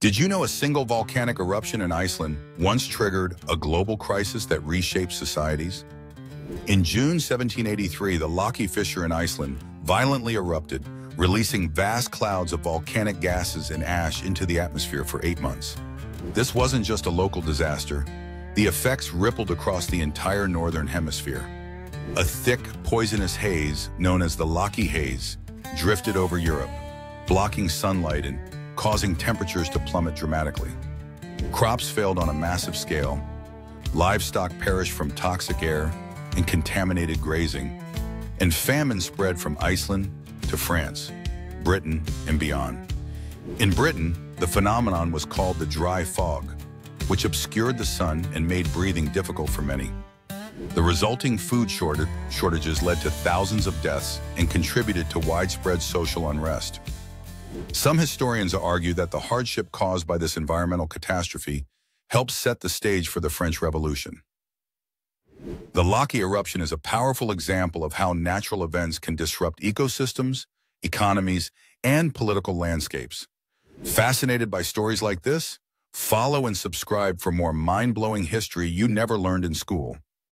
Did you know a single volcanic eruption in Iceland once triggered a global crisis that reshaped societies? In June 1783, the Laki fissure in Iceland violently erupted, releasing vast clouds of volcanic gases and ash into the atmosphere for eight months. This wasn't just a local disaster. The effects rippled across the entire northern hemisphere. A thick, poisonous haze, known as the Laki haze, drifted over Europe, blocking sunlight and causing temperatures to plummet dramatically. Crops failed on a massive scale, livestock perished from toxic air and contaminated grazing, and famine spread from Iceland to France, Britain, and beyond. In Britain, the phenomenon was called the dry fog, which obscured the sun and made breathing difficult for many. The resulting food shortage, shortages led to thousands of deaths and contributed to widespread social unrest. Some historians argue that the hardship caused by this environmental catastrophe helped set the stage for the French Revolution. The Laki eruption is a powerful example of how natural events can disrupt ecosystems, economies, and political landscapes. Fascinated by stories like this? Follow and subscribe for more mind-blowing history you never learned in school.